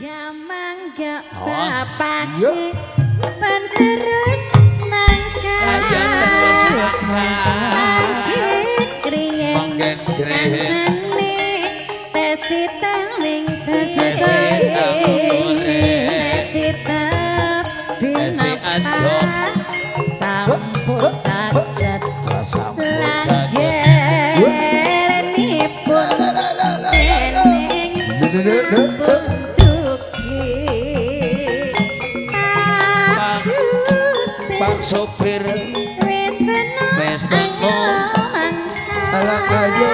mangga bapaki penerus mangga. Si Ando sopir wis. Alah ayo,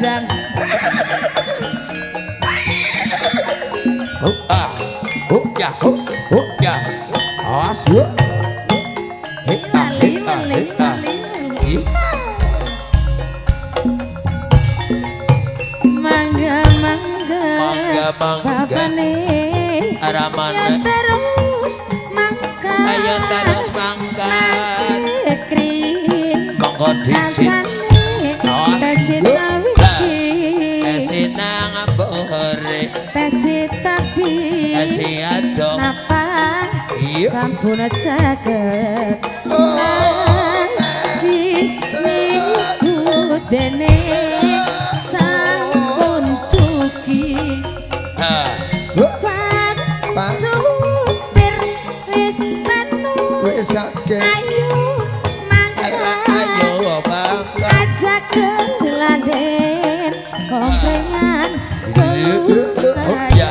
carane bandang. Oh, ah. Oh, ya. Oh, oh, ya. Awas, ya. Ah, ah, ah. Mangga mangga. Mangga, mangga. Bapane. Aramane. Ya terus mangga. Ayo terus mangkat. Krim. Monggo disit. Sampun caket. Lagi minggu dene sampun tuki. Supir wis. Ayo mangga. ajak gelanden komprengan Oh, ya.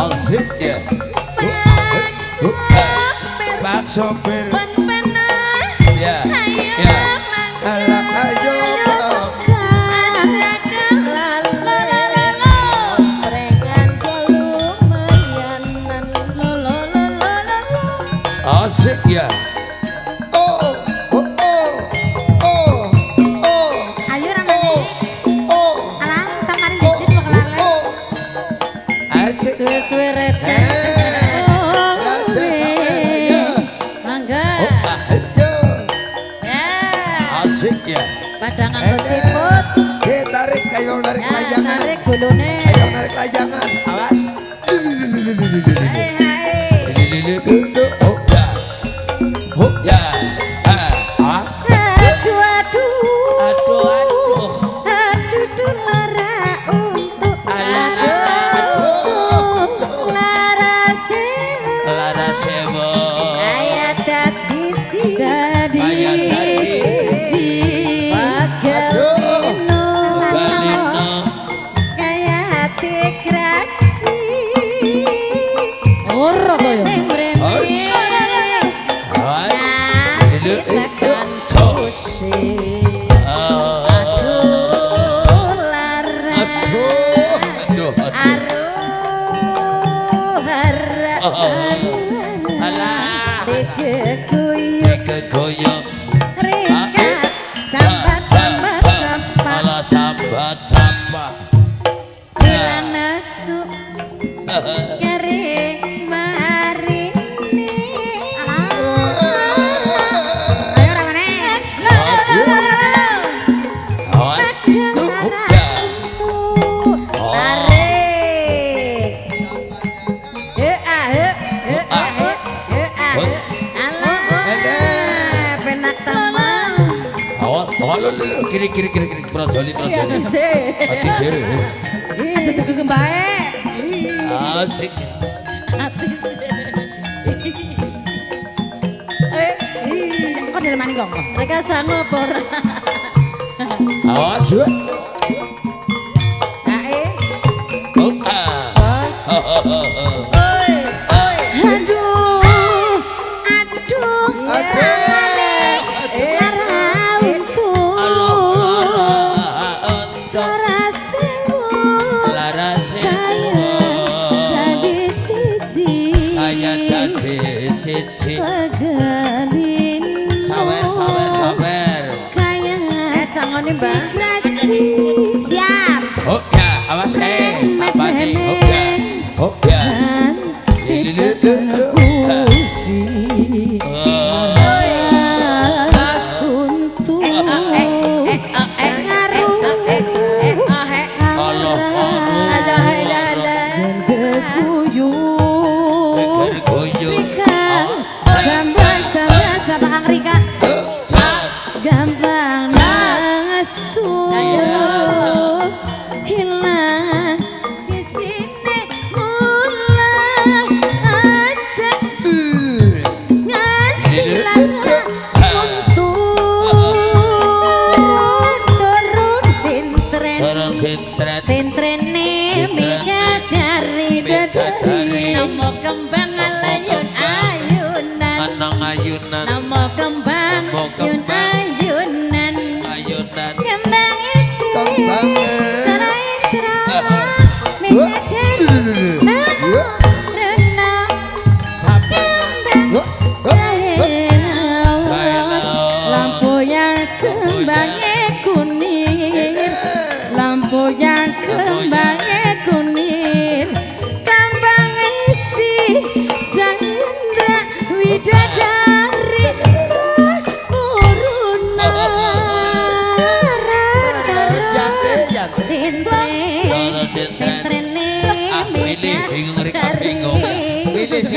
Asik ya. Pak sopir. Ya. Ya. Alah ayo. Asik ya. Arek layangan. Arek. Harap Harap Harap Harap Harap Oh, oh lho kiri kiri kiri kiri prajoli prajoli. Ati sir. Jaga kembae. Asik. Ati Eh, kok dalemane kok? mereka apa ora? Awas. sawer sawer sawer eh sangone mbak. Siap. Oh ya awas eh. kembange kuning tambang isi janda widadari muruna Pilih, bingung, bingung, pilih si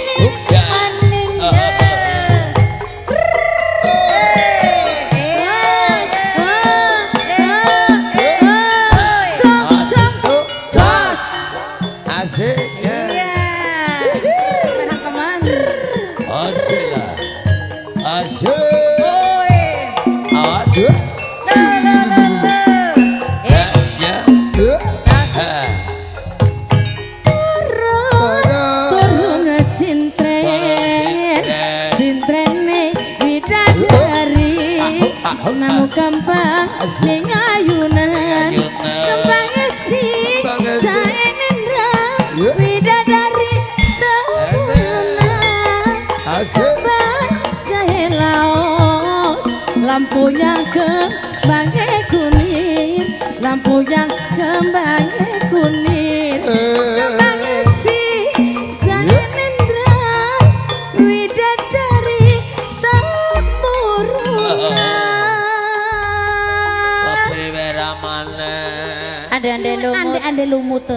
gampang ning ayunan kembang sih lampu yang kembang kuning lampu yang kembang kuning. Kembang si jangan mendra wida dari temurunan ande ande lumut ande ande lumut